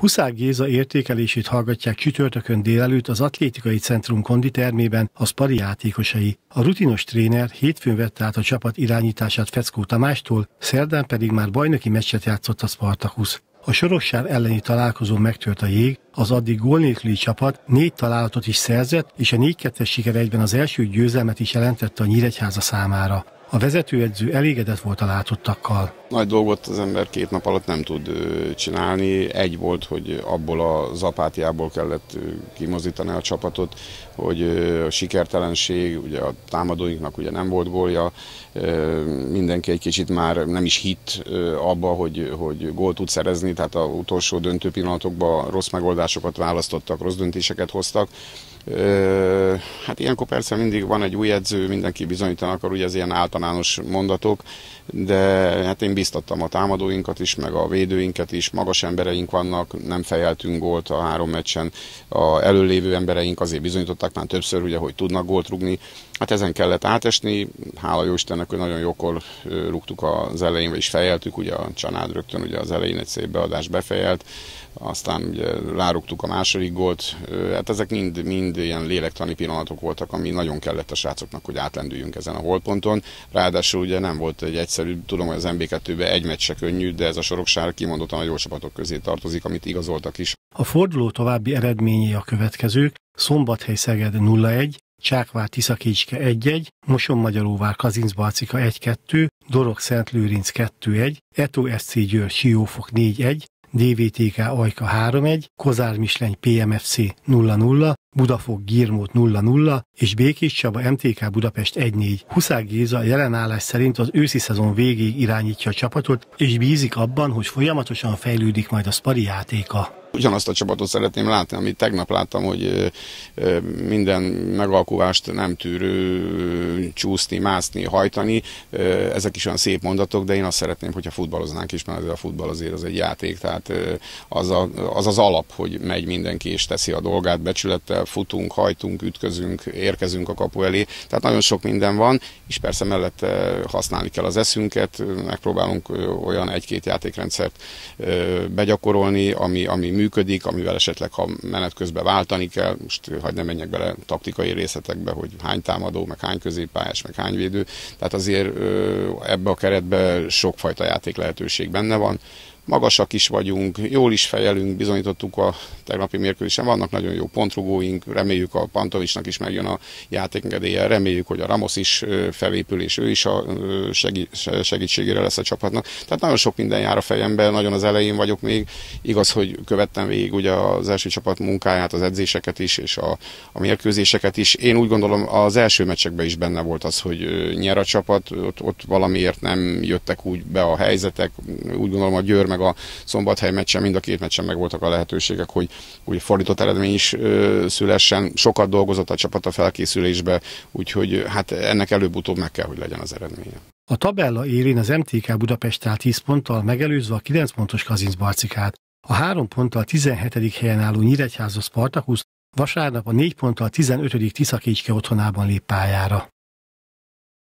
Huszák Géza értékelését hallgatják csütörtökön délelőtt az Atlétikai Centrum konditermében a Spari játékosai. A rutinos tréner hétfőn vette át a csapat irányítását Feckó Tamástól, szerdán pedig már bajnoki meccset játszott a Spartakusz. A Sorossár elleni találkozón megtört a jég, az addig gól nélküli csapat négy találatot is szerzett, és a 4-2-es siker egyben az első győzelmet is jelentette a Nyíregyháza számára. A vezetőedző elégedett volt a látottakkal. Nagy dolgot az ember két nap alatt nem tud csinálni. Egy volt, hogy abból a zapátiából kellett kimozítani a csapatot, hogy a sikertelenség, ugye a támadóinknak ugye nem volt gólja, mindenki egy kicsit már nem is hitt abba, hogy, hogy gól tud szerezni, tehát a utolsó döntő pillanatokban rossz megoldásokat választottak, rossz döntéseket hoztak. Hát ilyenkor persze mindig van egy új edző, mindenki bizonyítanak, akar, ugye ez ilyen általános mondatok, de hát én biztattam a támadóinkat is, meg a védőinket is, magas embereink vannak, nem fejeltünk gólt a három meccsen, a előlévő embereink azért bizonyították már többször, ugye, hogy tudnak gólt rugni, hát ezen kellett átesni, hála jó Istennek, hogy nagyon jókor rúgtuk az elején, vagyis fejeltük, ugye a Csanád rögtön ugye az elején egy szép beadást befejelt, aztán ugye rárugtuk a második gólt, hát ezek mind, mind ilyen lélektani pillanatok voltak, ami nagyon kellett a srácoknak, hogy átlendüljünk ezen a holponton. Ráadásul ugye nem volt egy egyszerű, tudom, hogy az MB2-ben egy meccs se könnyű, de ez a soroksár kimondottan a jó csapatok közé tartozik, amit igazoltak is. A forduló további eredményei a következők, Szombathely Szeged 0-1, Csákvár Tiszakicske 1-1, Moson-Magyaróvár Kazincbarcika 1-2, Dorog Szent Lőrinc 2-1, Eto SC Győr Siófok 4-1, DVTK Ajka 3-1, Kozár Misleny PMFC 0-0, Budafok Girmót 0-0 és Békés Csaba MTK Budapest 1-4. Huszák Géza jelen állás szerint az őszi szezon végéig irányítja a csapatot, és bízik abban, hogy folyamatosan fejlődik majd a Spari játéka. Ugyanazt a csapatot szeretném látni, amit tegnap láttam, hogy minden megalkuvást nem tűrő csúszni, mászni, hajtani. Ezek is olyan szép mondatok, de én azt szeretném, hogyha futballoznánk is, mert a futball azért az egy játék, tehát az, a, az az alap, hogy megy mindenki és teszi a dolgát becsülettel, futunk, hajtunk, ütközünk, érkezünk a kapu elé. Tehát nagyon sok minden van, és persze mellette használni kell az eszünket, megpróbálunk olyan egy-két játékrendszert begyakorolni, ami, ami működik, amivel esetleg ha menet közben váltani kell, most hagyd nem menjek bele taktikai részletekbe, hogy hány támadó, meg hány középpályás, meg hány védő, tehát azért ebbe a keretbe sokfajta játék lehetőség benne van magasak is vagyunk, jól is fejelünk, bizonyítottuk a tegnapi mérkőzésen, vannak nagyon jó pontrugóink, reméljük a Pantovicsnak is megjön a játékengedélye, reméljük, hogy a Ramos is felépül, és ő is a segítségére lesz a csapatnak. Tehát nagyon sok minden jár a fejemben, nagyon az elején vagyok még. Igaz, hogy követtem végig ugye az első csapat munkáját, az edzéseket is, és a, a mérkőzéseket is. Én úgy gondolom, az első meccsekben is benne volt az, hogy nyer a csapat, ott, ott valamiért nem jöttek úgy be a helyzetek. Úgy gondolom, a Győr meg meg a szombathely meccsen, mind a két meccsen meg voltak a lehetőségek, hogy úgy fordított eredmény is ö, szülessen. Sokat dolgozott a csapat a felkészülésbe, úgyhogy hát ennek előbb-utóbb meg kell, hogy legyen az eredménye. A tabella élén az MTK Budapest áll 10 ponttal megelőzve a 9 pontos Kazinc Barcikát. A 3 ponttal 17. helyen álló Nyíregyháza Spartakusz vasárnap a 4 ponttal 15. Tiszakécske otthonában lép pályára.